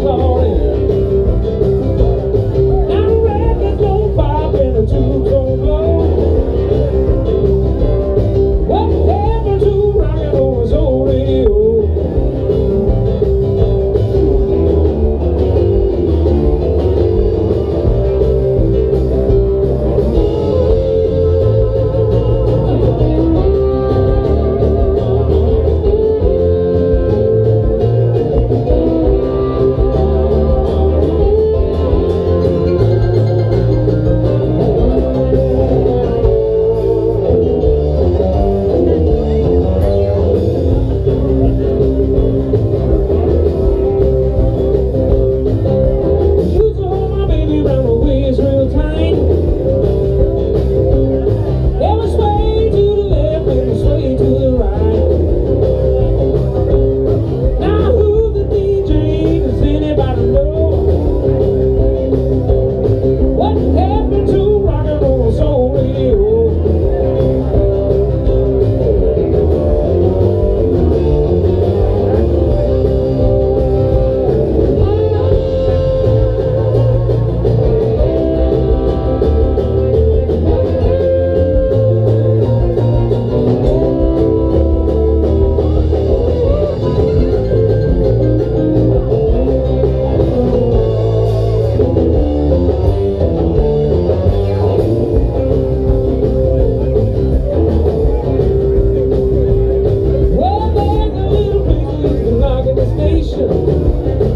is. organization in the station.